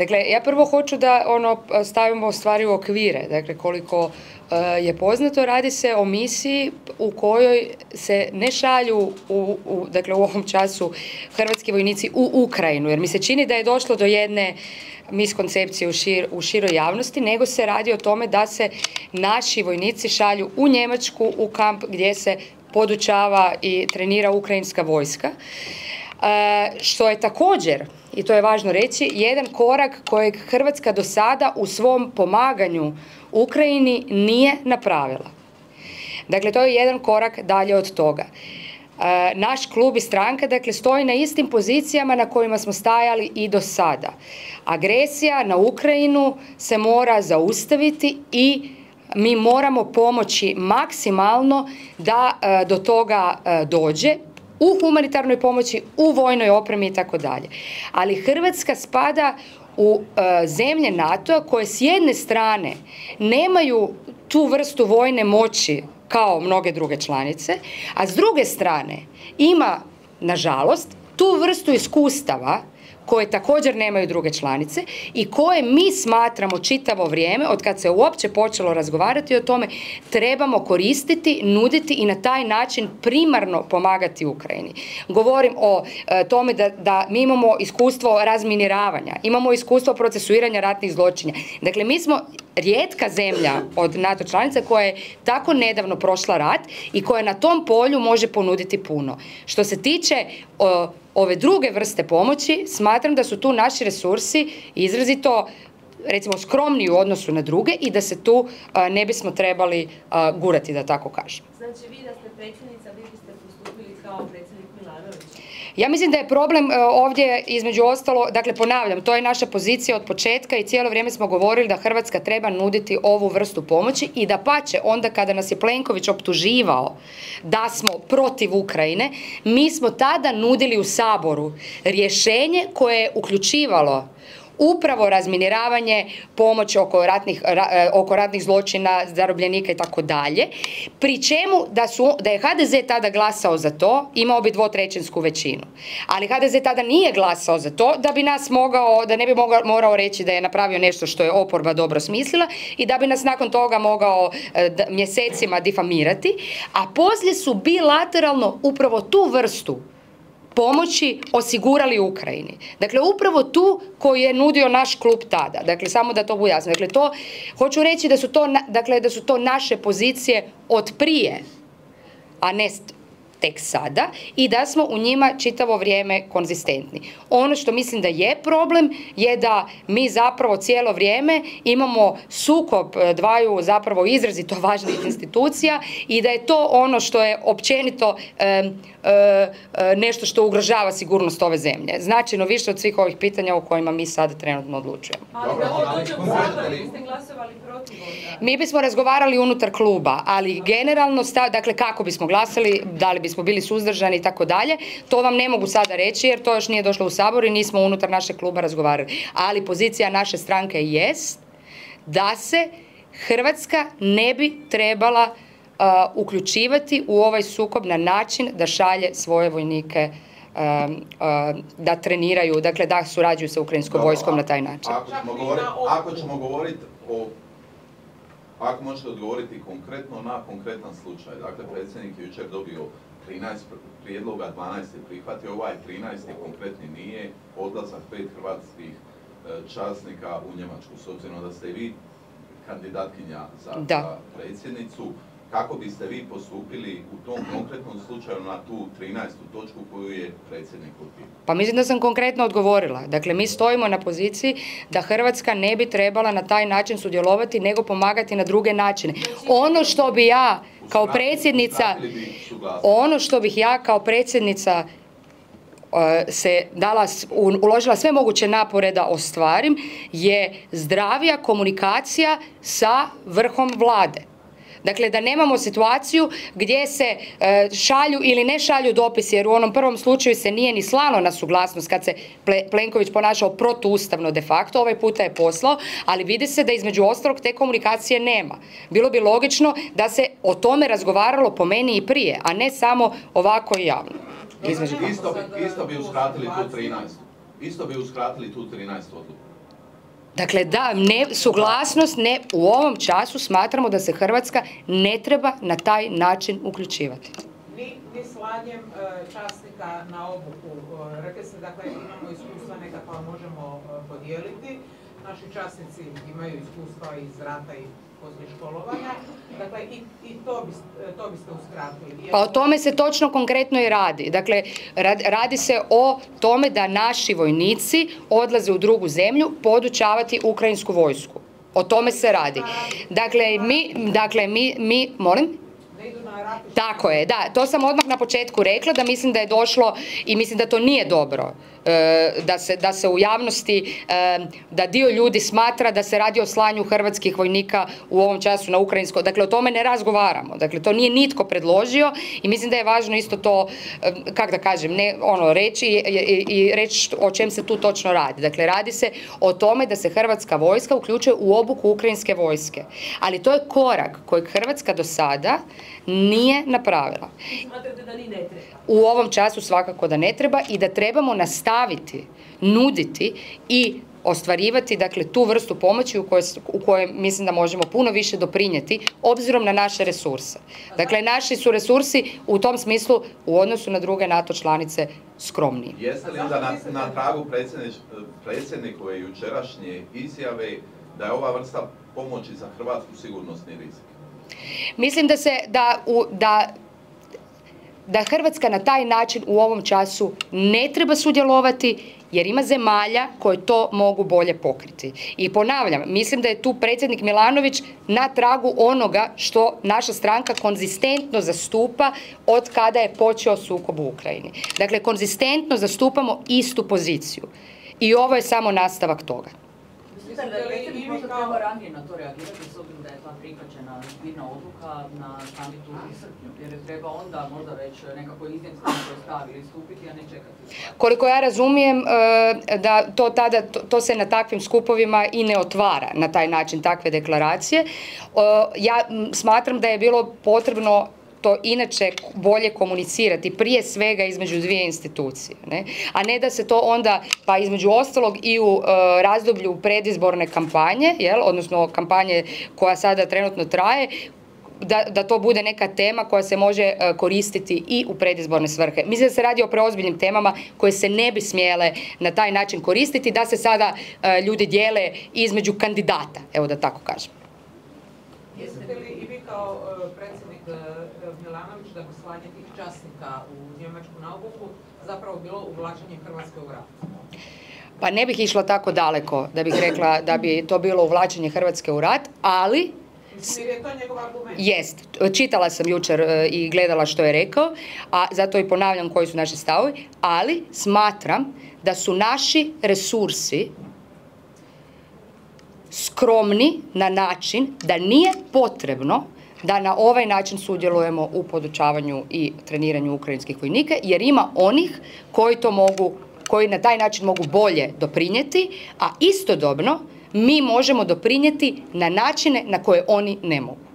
Dakle, ja prvo hoću da ono stavimo stvari u okvire. Dakle, koliko e, je poznato, radi se o misiji u kojoj se ne šalju u, u, dakle, u ovom času hrvatski vojnici u Ukrajinu, jer mi se čini da je došlo do jedne miskoncepcije u, šir, u široj javnosti, nego se radi o tome da se naši vojnici šalju u Njemačku, u kamp gdje se podučava i trenira ukrajinska vojska. E, što je također, i to je važno reći, jedan korak kojeg Hrvatska do sada u svom pomaganju Ukrajini nije napravila. Dakle, to je jedan korak dalje od toga. E, naš klub i stranka dakle, stoji na istim pozicijama na kojima smo stajali i do sada. Agresija na Ukrajinu se mora zaustaviti i mi moramo pomoći maksimalno da e, do toga dođe u humanitarnoj pomoći, u vojnoj opremi i tako dalje. Ali Hrvatska spada u e, zemlje NATO-a koje s jedne strane nemaju tu vrstu vojne moći kao mnoge druge članice, a s druge strane ima, nažalost, tu vrstu iskustava koje također nemaju druge članice i koje mi smatramo čitavo vrijeme, od kad se uopće počelo razgovarati o tome, trebamo koristiti, nuditi i na taj način primarno pomagati Ukrajini. Govorim o e, tome da, da mi imamo iskustvo razminiravanja, imamo iskustvo procesuiranja ratnih zločinja. Dakle, mi smo rijetka zemlja od NATO članica koja je tako nedavno prošla rat i koja na tom polju može ponuditi puno. Što se tiče ove druge vrste pomoći, smatram da su tu naši resursi izrazito recimo skromni u odnosu na druge i da se tu ne bismo trebali gurati, da tako kažem. Znači vi da ste predsjednica, vi biste postupili kao predsjednik Milanović? Ja mislim da je problem e, ovdje između ostalo, dakle ponavljam, to je naša pozicija od početka i cijelo vrijeme smo govorili da Hrvatska treba nuditi ovu vrstu pomoći i da pače onda kada nas je Plenković optuživao da smo protiv Ukrajine, mi smo tada nudili u Saboru rješenje koje je uključivalo upravo razminiravanje, pomoć oko ratnih, e, oko ratnih zločina, zarobljenika i tako dalje. Pri čemu da, su, da je HDZ tada glasao za to, imao bi dvotrećinsku većinu. Ali HDZ tada nije glasao za to da bi nas mogao, da ne bi mogao, morao reći da je napravio nešto što je oporba dobro smislila i da bi nas nakon toga mogao e, mjesecima difamirati, a poslije su bilateralno upravo tu vrstu pomoći osigurali Ukrajini. Dakle, upravo tu koji je nudio naš klub tada. Dakle, samo da to bude jasno. Dakle, to, hoću reći da su to, dakle, da su to naše pozicije od prije, a ne tek sada i da smo u njima čitavo vrijeme konzistentni. Ono što mislim da je problem je da mi zapravo cijelo vrijeme imamo sukob e, dvaju zapravo izrazito važnih institucija i da je to ono što je općenito e, e, nešto što ugrožava sigurnost ove zemlje. Značajno više od svih ovih pitanja o kojima mi sada trenutno odlučujemo. Mi bismo razgovarali unutar kluba, ali generalno, dakle kako bismo glasali, da li bismo bili suzdržani i tako dalje, to vam ne mogu sada reći jer to još nije došlo u Sabor i nismo unutar našeg kluba razgovarali. Ali pozicija naše stranke jest da se Hrvatska ne bi trebala uh, uključivati u ovaj sukob na način da šalje svoje vojnike um, uh, da treniraju, dakle da surađuju sa ukrajinskom vojskom na taj način. Ako ćemo govoriti o ako možete odgovoriti konkretno na konkretan slučaj. Dakle, predsjednik je jučer dobio 13 prijedloga, 12 je prihvatio, ovaj 13 konkretni nije, odlazak pet hrvatskih e, časnika u Njemačku, s obzirom da ste i vi kandidatkinja za, za predsjednicu, kako biste vi postupili u tom konkretnom slučaju na tu 13. točku koju je predsjednik upio? Pa mislim da sam konkretno odgovorila. Dakle, mi stojimo na poziciji da Hrvatska ne bi trebala na taj način sudjelovati, nego pomagati na druge načine. Ono što bi ja kao predsjednica, ono što bih ja kao predsjednica e, se dala, uložila sve moguće napore da ostvarim je zdravija komunikacija sa vrhom vlade. Dakle, da nemamo situaciju gdje se e, šalju ili ne šalju dopisi, jer u onom prvom slučaju se nije ni slano na suglasnost kad se Plenković ponašao protuustavno de facto, ovaj puta je poslao, ali vidi se da između ostalog te komunikacije nema. Bilo bi logično da se o tome razgovaralo po meni i prije, a ne samo ovako i javno. Isto, isto bi uskratili tu 13. Isto bi uskratili tu 13 odluku. Dakle, da, ne, suglasnost ne, u ovom času smatramo da se Hrvatska ne treba na taj način uključivati. Ni, ni slanjem e, časnika na obuku. E, Rekli ste, dakle, imamo iskustva nekakva možemo e, podijeliti. Naši časnici imaju iskustva iz rata i poslije školovanja. Dakle, i, i to, biste, to biste uskratili. Pa o tome se točno konkretno i radi. Dakle, rad- radi se o tome da naši vojnici odlaze u drugu zemlju podučavati ukrajinsku vojsku. O tome se radi. Dakle, mi, dakle, mi, mi, molim? Tako je, da, to sam odmah na početku rekla da mislim da je došlo i mislim da to nije dobro. e, da, se, da se u javnosti, e, da dio ljudi smatra da se radi o slanju hrvatskih vojnika u ovom času na ukrajinsko, dakle o tome ne razgovaramo, dakle to nije nitko predložio i mislim da je važno isto to, e, kak da kažem, ne ono reći i, i, reći o čem se tu točno radi. Dakle, radi se o tome da se hrvatska vojska uključuje u obuku ukrajinske vojske. Ali to je korak kojeg Hrvatska do sada nije napravila. Smatrate da ni ne treba? U ovom času svakako da ne treba i da trebamo nastaviti nuditi i ostvarivati dakle tu vrstu pomoći u kojoj, u kojoj mislim da možemo puno više doprinijeti obzirom na naše resurse. Dakle, naši su resursi u tom smislu u odnosu na druge NATO članice skromniji. Jeste li onda na, na tragu predsjednikove jučerašnje izjave da je ova vrsta pomoći za Hrvatsku sigurnosni rizik? Mislim da se da u, da da Hrvatska na taj način u ovom času ne treba sudjelovati jer ima zemalja koje to mogu bolje pokriti. I ponavljam, mislim da je tu predsjednik Milanović na tragu onoga što naša stranka konzistentno zastupa od kada je počeo sukob u Ukrajini. Dakle, konzistentno zastupamo istu poziciju. I ovo je samo nastavak toga. Mislite li da je možda kao- treba ranije na to reagirati s obzirom da je ta prihvaćena zbirna odluka na samitu u srpnju? Jer je treba onda možda već nekako iznijeti na svoj stav ili stupiti, a ne čekati. Koliko ja razumijem e, da to tada, to, to se na takvim skupovima i ne otvara na taj način takve deklaracije. E, Ja smatram da je bilo potrebno to inače bolje komunicirati prije svega između dvije institucije, ne? a ne da se to onda, pa između ostalog i u e, razdoblju predizborne kampanje, jel? odnosno kampanje koja sada trenutno traje, da, da to bude neka tema koja se može e, koristiti i u predizborne svrhe. Mislim da se radi o preozbiljnim temama koje se ne bi smjele na taj način koristiti, da se sada e, ljudi dijele između kandidata, evo da tako kažem. Jeste li i vi kao e, predsjednik e, Milanović da bi slanje tih časnika u Njemačku na obuku zapravo bilo uvlačenje Hrvatske u rat? Pa ne bih išla tako daleko da bih rekla da bi to bilo uvlačenje Hrvatske u rat, ali je to njegov argument. Jest, čitala sam jučer e, i gledala što je rekao, a zato i ponavljam koji su naši stavovi, ali smatram da su naši resursi skromni na način da nije potrebno da na ovaj način sudjelujemo u podučavanju i treniranju ukrajinskih vojnika, jer ima onih koji to mogu, koji na taj način mogu bolje doprinijeti, a istodobno mi možemo doprinijeti na načine na koje oni ne mogu.